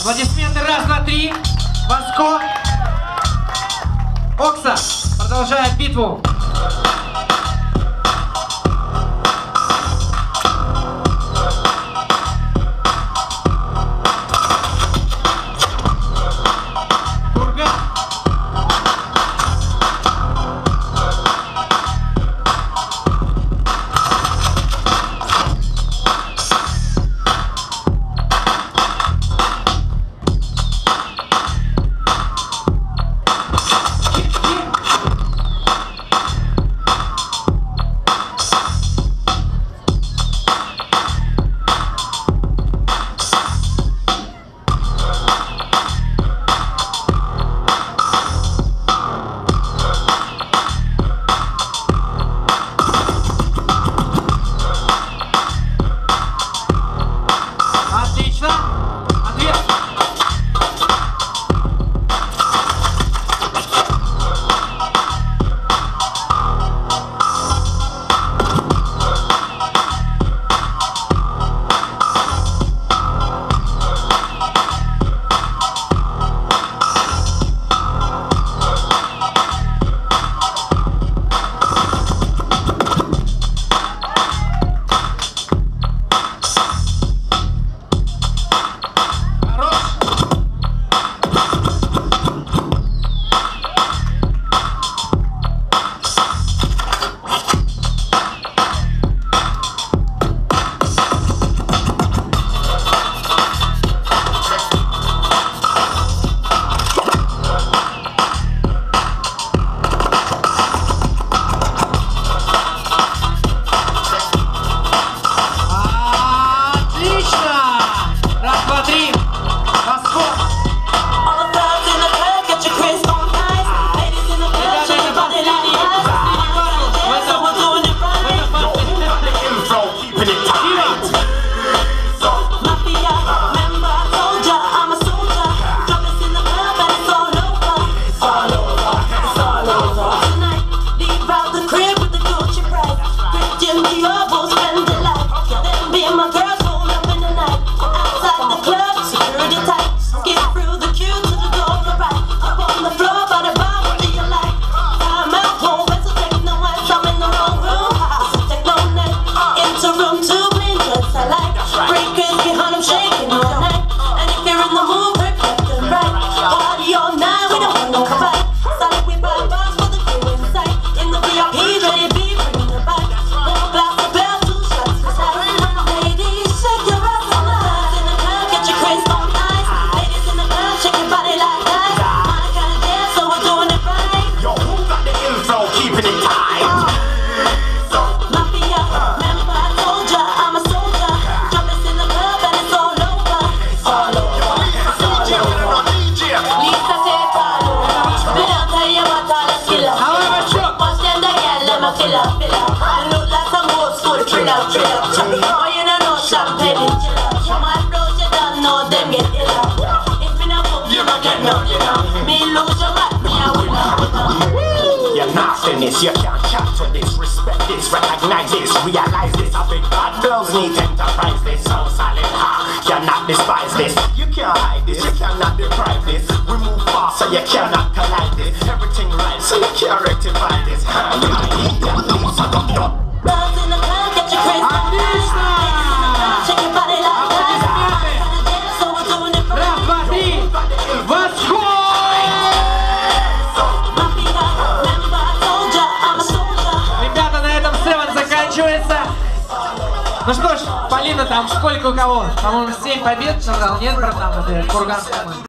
Аплодисменты раз, два, три. Васко. Окса. Продолжаем битву. Old school thriller, thriller. But oh, you don't know champagne is chiller. You might blow, you don't know them get iller. If me no book, you don't get no dinner. Me lose your back, me a winner, winner. You're nastiness, you can't catch with this. Respect this, recognize this, realize this. A big bad girls need enterprise this. So solid, ha, cannot despise this. You can't hide this, you cannot deprive this. We move fast, so you cannot collide this. Everything right, so you can't rectify this. Ha, you там сколько у кого? По-моему, 7 побед набрал, нет, братан, это команда?